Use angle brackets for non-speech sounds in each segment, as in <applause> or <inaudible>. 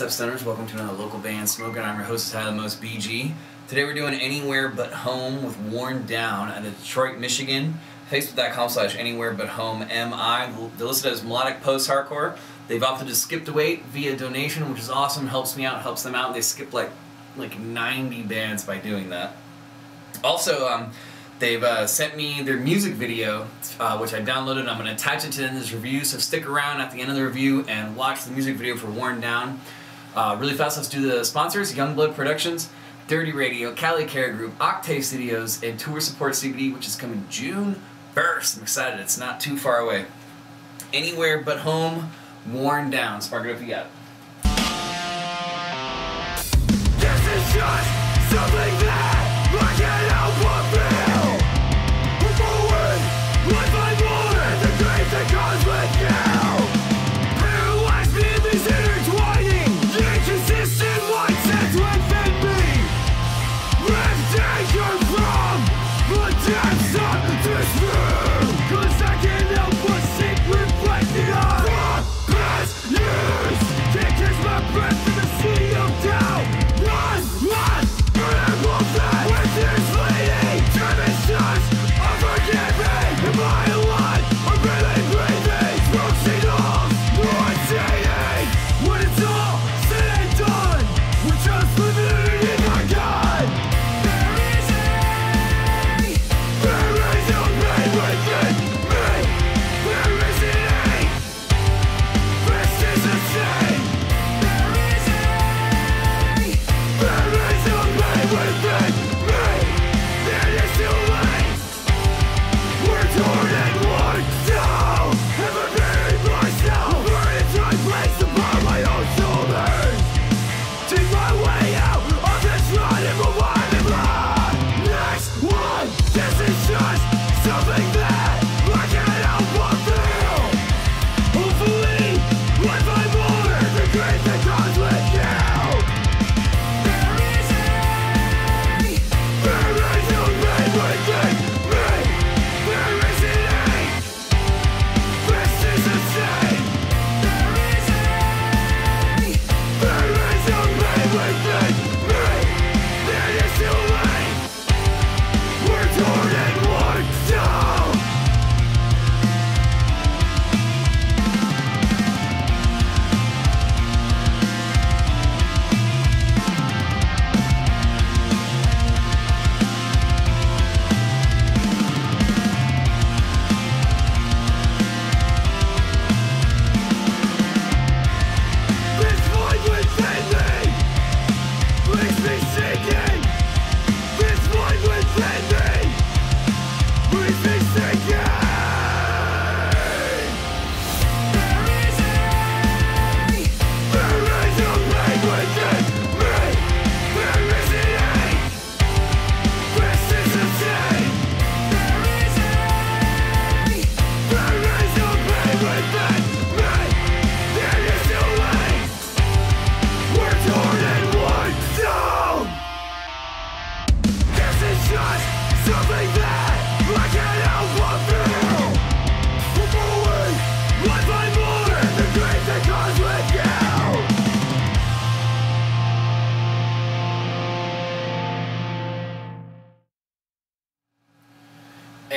what's up, Stoners? Welcome to another local band, Smokeout. I'm your host, Tyler Most BG. Today we're doing Anywhere But Home with Worn Down out of Detroit, Michigan. Facebook.com slash Anywhere But Home MI. They're listed as melodic post hardcore. They've opted to skip the wait via donation, which is awesome. Helps me out, helps them out. They skip like like 90 bands by doing that. Also, um, They've uh, sent me their music video, uh, which I downloaded. I'm going to attach it to this review, so stick around at the end of the review and watch the music video for Worn Down. Uh, really fast, let's do the sponsors Youngblood Productions, Dirty Radio, Cali Care Group, Octave Studios, and Tour Support CBD, which is coming June 1st. I'm excited, it's not too far away. Anywhere but home, Worn Down. Spark it up, you got it. This is just something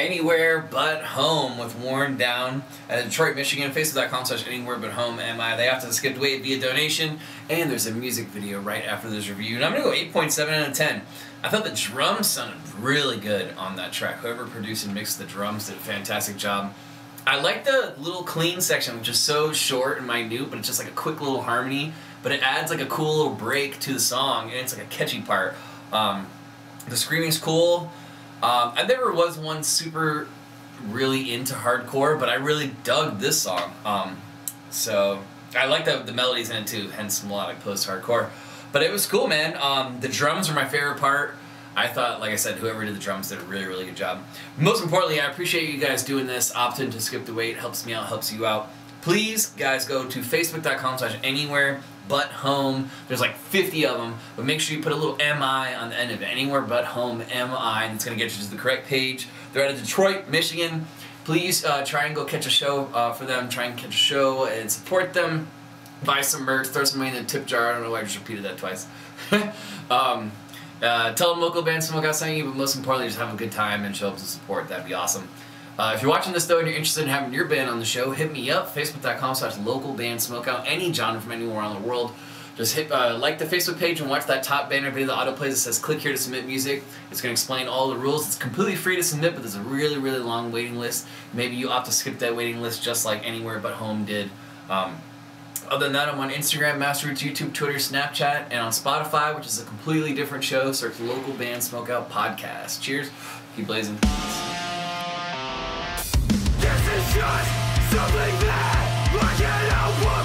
Anywhere but home with Worn Down at Detroit, Michigan. Facebook.com slash anywhere but home MI. They have to skip wait via donation. And there's a music video right after this review. And I'm going to go 8.7 out of 10. I thought the drums sounded really good on that track. Whoever produced and mixed the drums did a fantastic job. I like the little clean section, which is so short and minute, but it's just like a quick little harmony. But it adds like a cool little break to the song, and it's like a catchy part. Um, the screaming's cool. Um, I never was one super really into hardcore, but I really dug this song. Um, so I like the, the melodies in it too, hence melodic post hardcore. But it was cool, man. Um, the drums were my favorite part. I thought, like I said, whoever did the drums did a really, really good job. Most importantly, I appreciate you guys doing this. Opting to skip the wait helps me out, helps you out. Please, guys, go to facebook.com slash anywhere but home. There's like 50 of them, but make sure you put a little MI on the end of it. Anywhere but home, MI, and it's going to get you to the correct page. They're out of Detroit, Michigan. Please uh, try and go catch a show uh, for them. Try and catch a show and support them. buy some merch, throw some money in the tip jar. I don't know why I just repeated that twice. <laughs> um, uh, tell them local band Smoke Out sent you, but most importantly, just have a good time and show up to support. That'd be awesome. Uh, if you're watching this though and you're interested in having your band on the show, hit me up, facebook.com slash local band smokeout, any genre from anywhere around the world. Just hit uh, like the Facebook page and watch that top banner video that auto plays that says click here to submit music. It's going to explain all the rules. It's completely free to submit, but there's a really, really long waiting list. Maybe you opt to skip that waiting list just like Anywhere But Home did. Um, other than that, I'm on Instagram, Masterroots, YouTube, Twitter, Snapchat, and on Spotify, which is a completely different show. Search Local Band Smokeout Podcast. Cheers. Keep blazing. Just something that I can't help